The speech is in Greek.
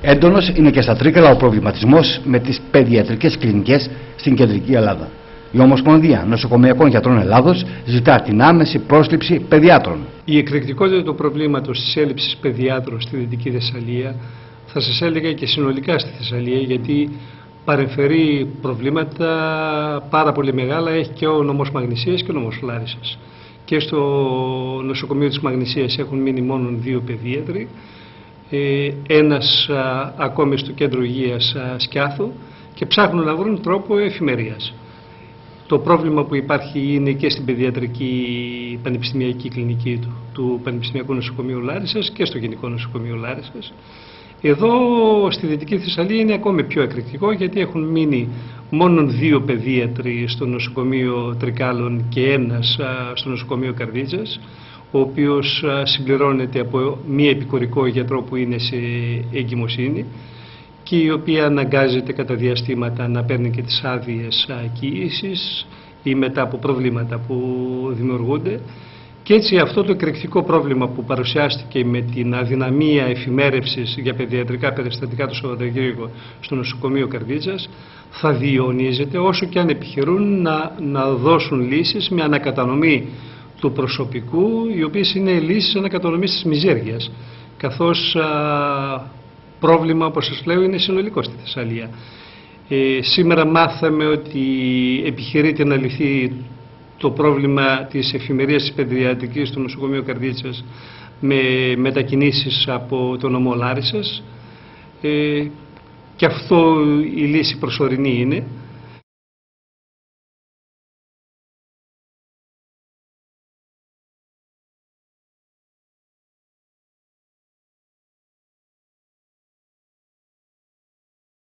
Έντονος είναι και στα Τρίκαλα ο προβληματισμός με τις παιδιατρικές κλινικές στην κεντρική Ελλάδα. Η Ομοσπονδία Νοσοκομειακών Γιατρών Ελλάδος ζητά την άμεση πρόσληψη παιδιάτρων. Η εκρηκτικότητα του προβλήματος της έλλειψης παιδιάτρων στη Δυτική Θεσσαλία θα σας έλεγα και συνολικά στη Θεσσαλία γιατί παρεμφερεί προβλήματα πάρα πολύ μεγάλα έχει και ο νομός Μαγνησίας και ο νομός Λάρισας. Και στο νοσοκομείο της Μαγνησίας έχουν μείνει μόνο δύο παιδίατροι, ε, ένας ακόμη στο κέντρο υγείας Σκιάθου και ψάχνουν να βρουν τρόπο εφημερίας. Το πρόβλημα που υπάρχει είναι και στην παιδιατρική πανεπιστημιακή κλινική του, του Πανεπιστημιακού Νοσοκομείου Λάρισας και στο Γενικό Νοσοκομείο Λάρισας. Εδώ στη Δυτική Θεσσαλία είναι ακόμη πιο εκρηκτικό γιατί έχουν μείνει μόνο δύο παιδίατροι στο νοσοκομείο Τρικάλων και ένας στο νοσοκομείο Καρδίτζας ο οποίος συμπληρώνεται από μία επικορικό γιατρό που είναι σε εγκυμοσύνη και η οποία αναγκάζεται κατά διαστήματα να παίρνει και τις άδειες κοίησης ή μετά από προβλήματα που δημιουργούνται. Και έτσι αυτό το εκρηκτικό πρόβλημα που παρουσιάστηκε με την αδυναμία εφημέρευσης για παιδιατρικά περιστατικά του Σαββατοκύριακο στο νοσοκομείο Καρδίτσας θα διονύζεται όσο και αν επιχειρούν να, να δώσουν λύσεις με ανακατανομή του προσωπικού οι οποίες είναι λύσεις ανακατανομής της μιζέριας καθώς πρόβλημα όπως σας λέω είναι συνολικό στη Θεσσαλία. Ε, σήμερα μάθαμε ότι επιχειρείται να λυθεί το πρόβλημα της εφημερίας της παιδιατρικής του νοσοκομείου Καρδίτσας με μετακινήσεις από τον νομό Λάρισας. Ε, και αυτό η λύση προσωρινή είναι.